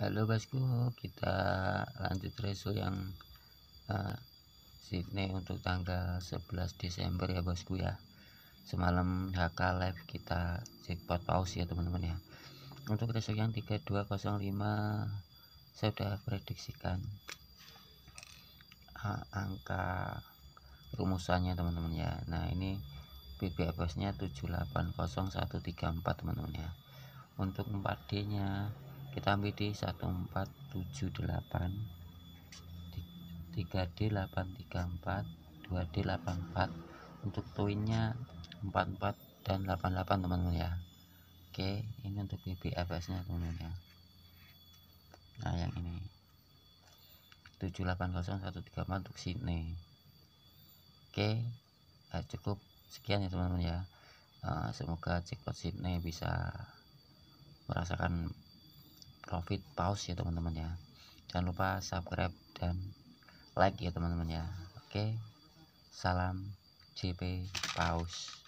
halo bosku kita lanjut reso yang uh, Sydney untuk tanggal 11 Desember ya bosku ya. Semalam HK live kita jackpot pause ya teman-teman ya. Untuk reso yang 3205 saya sudah prediksikan uh, angka rumusannya teman-teman ya. Nah ini BBFS nya 780134 teman-teman ya. Untuk 4D nya kita ambil di 1478 3D 834 2D 84 untuk twinnya 44 dan 88 teman-teman ya. Oke ini untuk BBFS nya teman-teman ya. Nah yang ini. 780134 untuk sini Oke nah, cukup sekian ya teman-teman ya. Uh, semoga jackpot Sydney bisa merasakan profit pause ya teman-teman ya. Jangan lupa subscribe dan like ya teman-teman ya. Oke. Salam JP pause